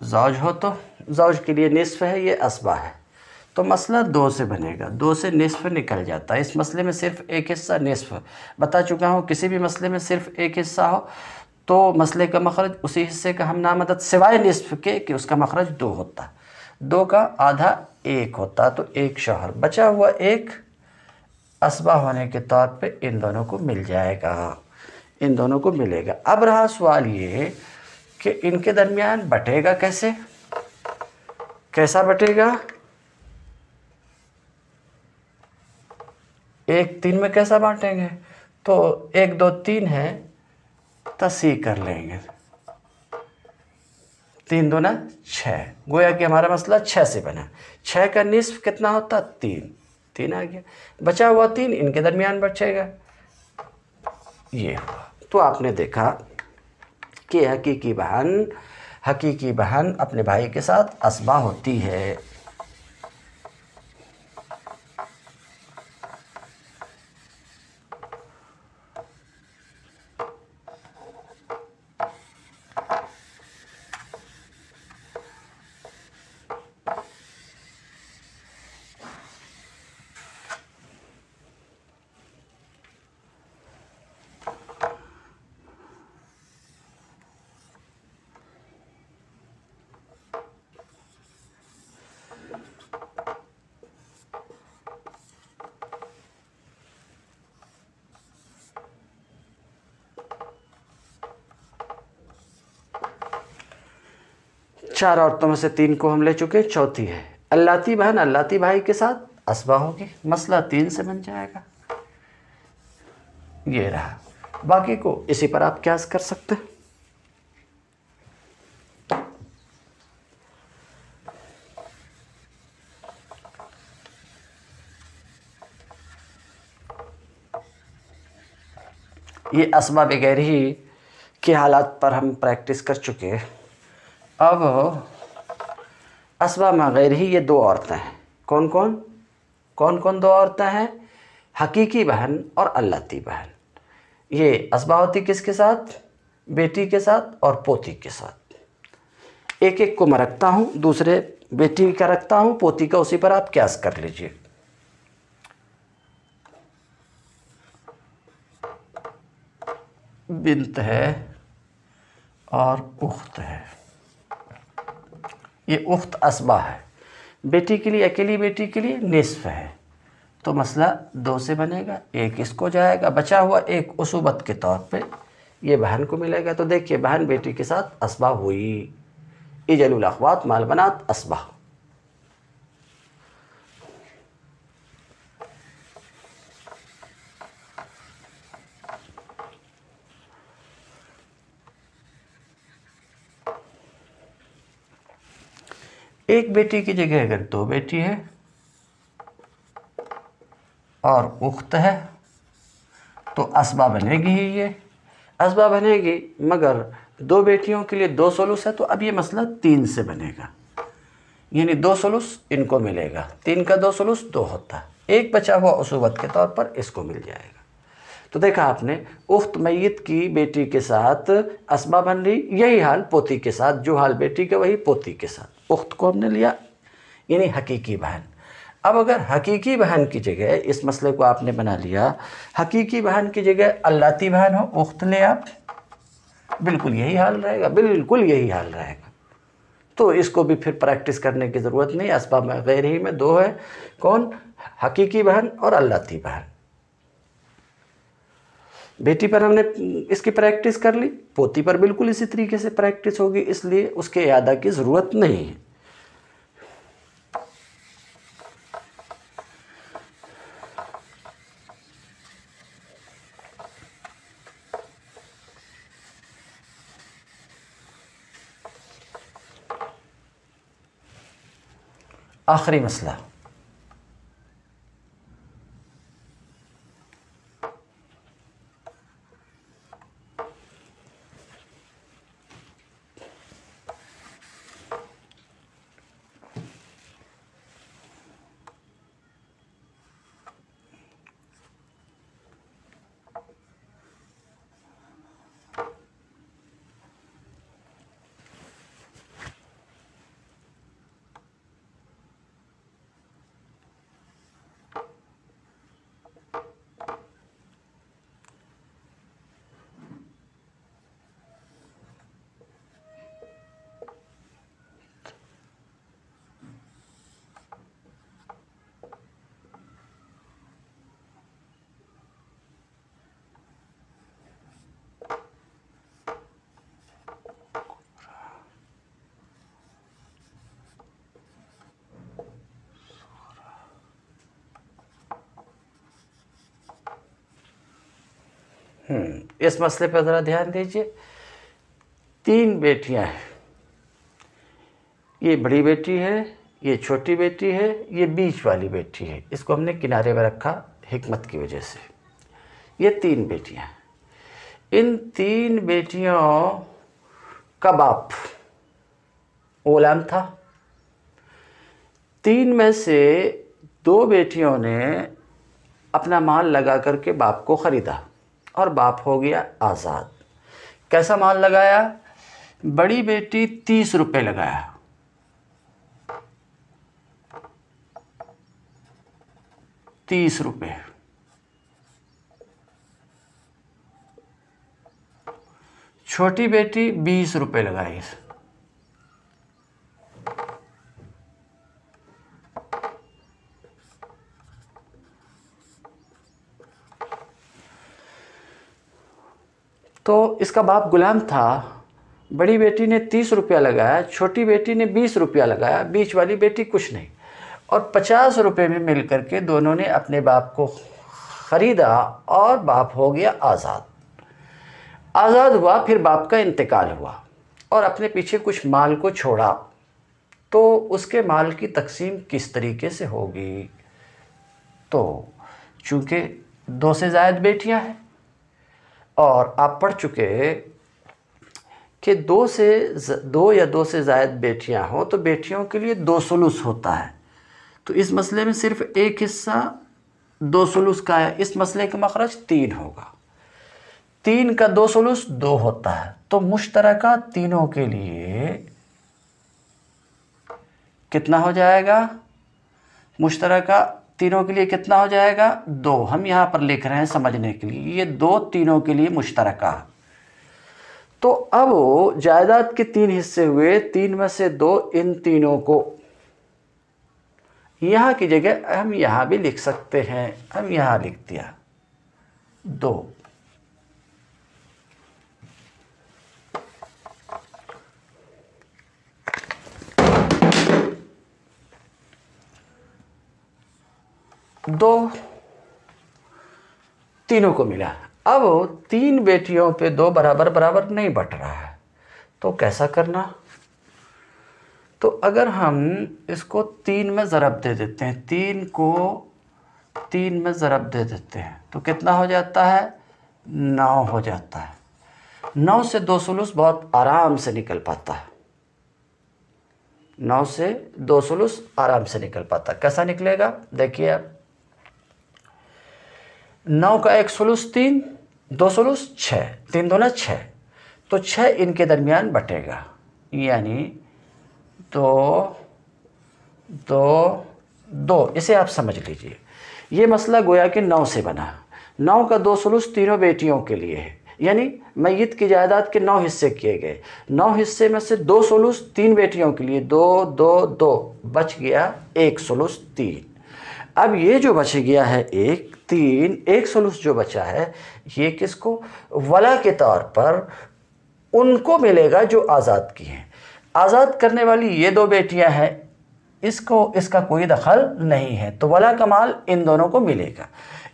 زوج ہو تو؟ زوج کے لیے نصف ہے، یہ اسبا ہے۔ تو مسئلہ دو سے بنے گا۔ دو سے نصف نکل جاتا ہے۔ اس مسئلے میں صرف ایک حصہ نصف۔ بتا چکا ہوں، کسی بھی مسئلے میں صرف ایک حصہ ہو تو مسئلے کا مخرج اسی حصے کا ہم نامدد سوائے نصف کے کہ اس کا مخرج دو ہوتا۔ دو کا آدھا ایک ہوتا تو ایک شوہر۔ بچا ہوا ایک اسبہ ہونے کے طور پہ ان دونوں کو مل جائے گا۔ ان دونوں کو ملے گا۔ اب رہا سوال یہ کہ ان کے درمیان بٹے گا کیسے؟ کیسا بٹے گا؟ ایک تین میں کیسا بانٹیں گے؟ تو ایک دو تین ہے تصحیح کر لیں گے۔ تین دو نا چھ۔ گویا کہ ہمارا مسئلہ چھ سے بنا۔ چھ کا نصف کتنا ہوتا؟ تین۔ تین آ گیا۔ بچا ہوا تین، ان کے درمیان بچے گا۔ یہ ہوا۔ تو آپ نے دیکھا کہ حقیقی بہن حقیقی بہن اپنے بھائی کے ساتھ اسبا ہوتی ہے۔ چار عورتوں میں سے تین کو ہم لے چکے چوتھی ہے۔ اللہ بہن، اللہ بھائی کے ساتھ اسبا ہوگی۔ مسئلہ تین سے بن جائے گا۔ یہ رہا۔ باقی کو اسی پر آپ کیاس کر سکتے ہیں۔ یہ اسباب غیر ہی کے حالات پر ہم پریکٹس کر چکے اب اسباب غیر ہی یہ دو عورتیں ہیں۔ کون کون؟ کون کون دو عورتیں ہیں؟ حقیقی بہن اور اللہتی بہن۔ یہ اسبا ہوتی کس کے ساتھ؟ بیٹی کے ساتھ اور پوتی کے ساتھ۔ ایک ایک کو میں رکھتا ہوں، دوسرے بیٹی کا رکھتا ہوں، پوتی کا، اسی پر آپ کیاس کر لیجیے۔ بنت ہے اور اخت ہے۔ یہ اخت اسبا ہے۔ بیٹی کے لیے، اکیلی بیٹی کے لیے نصف ہے۔ تو مسئلہ دو سے بنے گا، ایک اس کو جائے گا، بچا ہوا ایک اصوبت کے طور پہ یہ بہن کو ملے گا۔ تو دیکھیے، بہن بیٹی کے ساتھ اسبا ہوئی۔ اجل الاخوات، مال بنات اسبا ایک بیٹی کی جگہ اگر دو بیٹی ہے اور اخت ہے، تو اسبا بنے گی ہی یہ۔ اسبا بنے گی، مگر دو بیٹیوں کے لیے دو سلوس ہے، تو اب یہ مسئلہ تین سے بنے گا۔ یعنی دو سلوس ان کو ملے گا۔ تین کا دو سلوس دو ہوتا ہے۔ ایک بچا ہوا اصوبت کے طور پر اس کو مل جائے گا۔ تو دیکھا آپ نے، اخت میت کی بیٹی کے ساتھ اسبا بن لی، یہی حال پوتی کے ساتھ، جو حال بیٹی کے وہی پوتی کے ساتھ۔ اخت کو ہم نے لیا یعنی حقیقی بہن۔ اب اگر حقیقی بہن کی جگہ اس مسئلے کو آپ نے بنا لیا، حقیقی بہن کی جگہ اللہتی بہن ہو اخت لے آپ۔ بالکل یہی حال رہے گا، بالکل یہی حال رہے گا۔ تو اس کو بھی پھر پریکٹس کرنے کی ضرورت نہیں، اسباب میں غیر ہی میں دو ہے، کون؟ حقیقی بہن اور اللہتی بہن۔ بیٹی پر ہم نے اس کی پریکٹس کر لی، پوتی پر بالکل اسی طریقے سے پریکٹس ہوگی، اس لیے اس کے اعادہ کی ضرورت نہیں ہے۔ آخری مسئلہ۔ اس مسئلے پہ ذرا دھیان دیجیے۔ تین بیٹیاں ہیں۔ یہ بڑی بیٹی ہے، یہ چھوٹی بیٹی ہے، یہ بیچ والی بیٹی ہے۔ اس کو ہم نے کنارے میں رکھا حکمت کی وجہ سے۔ یہ تین بیٹیاں ان تین بیٹیوں کا باپ غلام تھا۔ تین میں سے دو بیٹیوں نے اپنا مال لگا کر کے باپ کو خریدا۔ اور باپ ہو گیا آزاد۔ کیسا مال لگایا؟ بڑی بیٹی تیس روپے لگایا۔ تیس روپے۔ چھوٹی بیٹی بیس روپے لگائی۔ تو اس کا باپ غلام تھا۔ بڑی بیٹی نے تیس روپیہ لگایا، چھوٹی بیٹی نے بیس روپیہ لگایا، بیچ والی بیٹی کچھ نہیں۔ اور پچاس روپے میں مل کر کے دونوں نے اپنے باپ کو خریدا اور باپ ہو گیا آزاد۔ آزاد ہوا، پھر باپ کا انتقال ہوا اور اپنے پیچھے کچھ مال کو چھوڑا۔ تو اس کے مال کی تقسیم کس طریقے سے ہوگی؟ تو چونکہ دو سے زائد بیٹیاں ہیں اور آپ پڑھ چکے کہ دو سے دو یا دو سے زائد بیٹیاں ہوں تو بیٹیوں کے لیے دو سلوس ہوتا ہے۔ تو اس مسئلے میں صرف ایک حصہ دو سلوس کا ہے۔ اس مسئلے کا مخرج تین ہوگا۔ تین کا دو سلوس دو ہوتا ہے۔ تو مشترکہ تینوں کے لیے کتنا ہو جائے گا؟ مشترکہ تینوں کے لیے کتنا ہو جائے گا؟ دو۔ ہم یہاں پر لکھ رہے ہیں سمجھنے کے لیے۔ یہ دو تینوں کے لیے مشترکہ۔ تو اب جائیداد کے تین حصے ہوئے۔ تین میں سے دو ان تینوں کو۔ یہاں کی جگہ ہم یہاں بھی لکھ سکتے ہیں۔ ہم یہاں لکھ دیا۔ دو۔ دو، تینوں کو ملا۔ اب تین بیٹیوں پہ دو برابر برابر نہیں بٹ رہا ہے۔ تو کیسا کرنا؟ تو اگر ہم اس کو تین میں ضرب دے دیتے ہیں، تین کو تین میں ضرب دے دیتے ہیں، تو کتنا ہو جاتا ہے؟ نو ہو جاتا ہے۔ نو سے دو سلوس بہت آرام سے نکل پاتا ہے۔ نو سے دو سلوس آرام سے نکل پاتا ہے۔ کیسا نکلے گا؟ دیکھیے اب نو کا ایک سلوس، تین، دو سلوس، چھ۔ تین دو نا چھ۔ تو چھ ان کے درمیان بٹے گا۔ یعنی دو دو دو۔ اسے آپ سمجھ لیجیے۔ یہ مسئلہ گویا کہ نو سے بنا۔ نو کا دو سلوس تینوں بیٹیوں کے لیے ہے۔ یعنی میت کی جائیداد کے نو حصے کیے گئے۔ نو حصے میں سے دو سلوس تین بیٹیوں کے لیے۔ دو دو دو۔ بچ گیا ایک سلوس تین۔ اب یہ جو بچ گیا ہے ایک تین، ایک سلوس جو بچا ہے، یہ کس کو؟ ولا کے طور پر ان کو ملے گا جو آزاد کی ہیں۔ آزاد کرنے والی یہ دو بیٹیاں ہیں، اس کو، اس کا کوئی دخل نہیں ہے۔ تو ولا کا مال ان دونوں کو ملے گا۔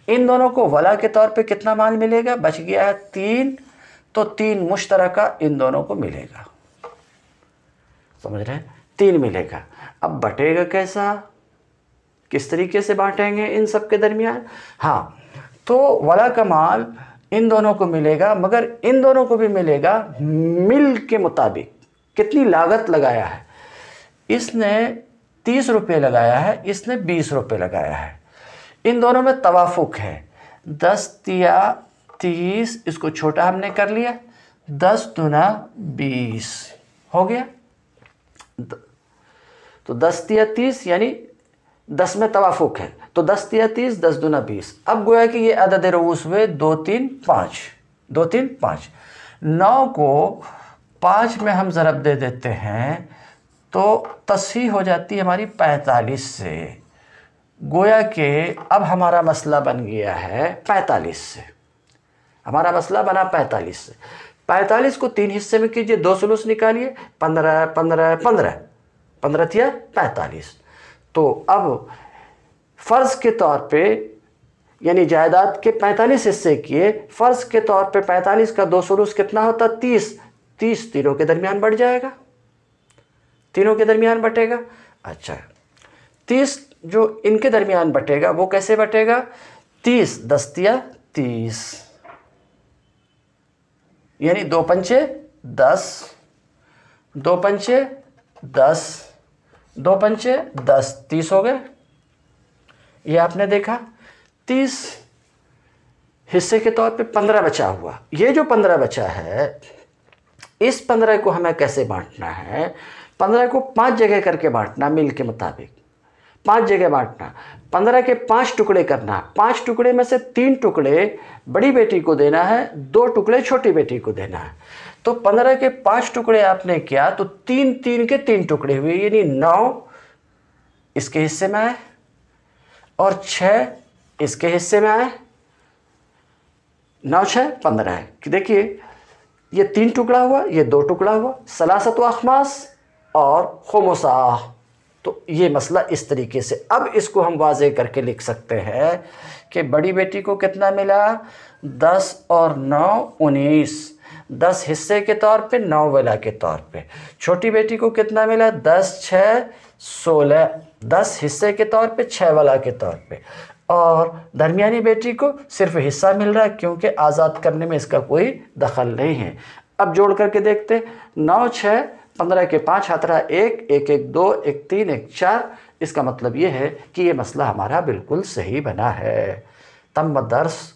ان دونوں کو ولا کے طور پہ کتنا مال ملے گا؟ بچ گیا ہے تین۔ تو تین مشترکہ ان دونوں کو ملے گا۔ سمجھ رہے ہیں؟ تین ملے گا۔ اب بٹے گا کیسا؟ کس طریقے سے بانٹیں گے ان سب کے درمیان؟ ہاں تو ولا کا مال ان دونوں کو ملے گا، مگر ان دونوں کو بھی ملے گا مل کے مطابق۔ کتنی لاگت لگایا ہے؟ اس نے تیس روپے لگایا ہے، اس نے بیس روپے لگایا ہے۔ ان دونوں میں توافق ہے۔ دس تیا تیس، اس کو چھوٹا ہم نے کر لیا۔ دس دنا بیس، ہو گیا؟ تو دس تیا تیس یعنی دس میں توافق ہے۔ تو دس تیا تیس، دس دنا بیس۔ اب گویا کہ یہ عدد روس ہوئے دو تین پانچ۔ دو تین پانچ۔ نو کو پانچ میں ہم ضرب دے دیتے ہیں تو تصحیح ہو جاتی ہے ہماری پینتالیس سے۔ گویا کہ اب ہمارا مسئلہ بن گیا ہے پینتالیس سے۔ ہمارا مسئلہ بنا پینتالیس سے۔ پینتالیس کو تین حصے میں کیجیے، دو سلوس نکالیے۔ پندرہ پندرہ پندرہ۔ پندرہ تیا پینتالیس۔ تو اب فرض کے طور پہ یعنی جائیداد کے پینتالیس حصے کیے، فرض کے طور پہ پینتالیس کا دو سلوس کتنا ہوتا؟ تیس۔ تیس تینوں کے درمیان بڑھ جائے گا۔ تینوں کے درمیان بٹے گا۔ اچھا۔ تیس جو ان کے درمیان بٹے گا، وہ کیسے بٹے گا؟ تیس دستیا تیس۔ یعنی دو پنچے دس۔ دو پنچے دس۔ دو پنچے، دس، تیس ہو گئے۔ یہ آپ نے دیکھا، تیس حصے کے طور پہ پندرہ بچا ہوا۔ یہ جو پندرہ بچا ہے، اس پندرہ کو ہمیں کیسے بانٹنا ہے؟ پندرہ کو پانچ جگہ کر کے بانٹنا، مل کے مطابق۔ پانچ جگہ بانٹنا، پندرہ کے پانچ ٹکڑے کرنا۔ پانچ ٹکڑے میں سے تین ٹکڑے بڑی بیٹی کو دینا ہے، دو ٹکڑے چھوٹی بیٹی کو دینا ہے۔ تو پندرہ کے پانچ ٹکڑے آپ نے کیا تو تین تین کے تین ٹکڑے ہوئے یعنی نو اس کے حصے میں آئے اور چھ اس کے حصے میں آئے۔ نو چھ، پندرہ ہے۔ دیکھیے، یہ تین ٹکڑا ہوا، یہ دو ٹکڑا ہوا سلاست و اخماس اور خمساہ تو یہ مسئلہ اس طریقے سے۔ اب اس کو ہم واضح کر کے لکھ سکتے ہیں کہ بڑی بیٹی کو کتنا ملا؟ دس اور نو، انیس۔ دس حصے کے طور پہ نو ولا کے طور پہ۔ چھوٹی بیٹی کو کتنا ملا؟ دس، چھ، سولہ۔ دس حصے کے طور پہ، چھ ولا کے طور پہ۔ اور درمیانی بیٹی کو صرف حصہ مل رہا ہے، کیونکہ آزاد کرنے میں اس کا کوئی دخل نہیں ہے۔ اب جوڑ کر کے دیکھتے نو، چھ، پندرہ کے پانچ ہاتھ ایک ایک ایک، دو، ایک، تین، ایک، چار۔ اس کا مطلب یہ ہے کہ یہ مسئلہ ہمارا بالکل صحیح بنا ہے۔ تم درس